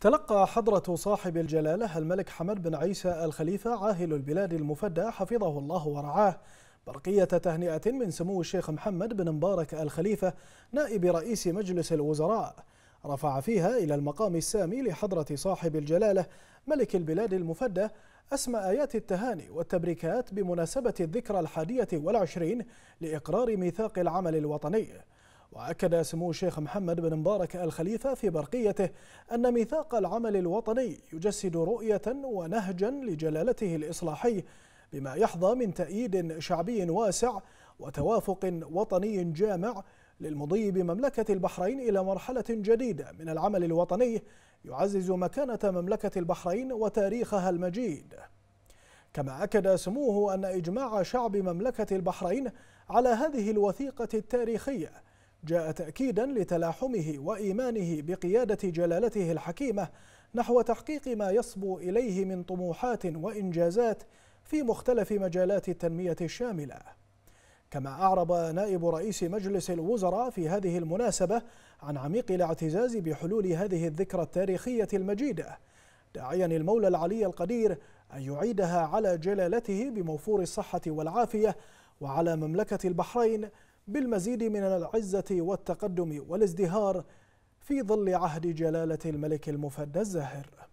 تلقى حضرة صاحب الجلالة الملك حمد بن عيسى الخليفة عاهل البلاد المفدى حفظه الله ورعاه. برقية تهنئة من سمو الشيخ محمد بن مبارك الخليفة نائب رئيس مجلس الوزراء. رفع فيها إلى المقام السامي لحضرة صاحب الجلالة ملك البلاد المفدى أسمى آيات التهاني والتبريكات بمناسبة الذكرى الحادية والعشرين لإقرار ميثاق العمل الوطني. وأكد سمو الشيخ محمد بن مبارك الخليفة في برقيته أن ميثاق العمل الوطني يجسد رؤية ونهجا لجلالته الإصلاحي بما يحظى من تأييد شعبي واسع وتوافق وطني جامع للمضي بمملكة البحرين إلى مرحلة جديدة من العمل الوطني يعزز مكانة مملكة البحرين وتاريخها المجيد. كما أكد سموه أن إجماع شعب مملكة البحرين على هذه الوثيقة التاريخية جاء تأكيدا لتلاحمه وإيمانه بقيادة جلالته الحكيمة نحو تحقيق ما يصبو إليه من طموحات وإنجازات في مختلف مجالات التنمية الشاملة. كما أعرب نائب رئيس مجلس الوزراء في هذه المناسبة عن عميق الاعتزاز بحلول هذه الذكرى التاريخية المجيدة. داعيا المولى العلي القدير أن يعيدها على جلالته بموفور الصحة والعافية وعلى مملكة البحرين بالمزيد من العزة والتقدم والازدهار في ظل عهد جلالة الملك المفدى الزاهر.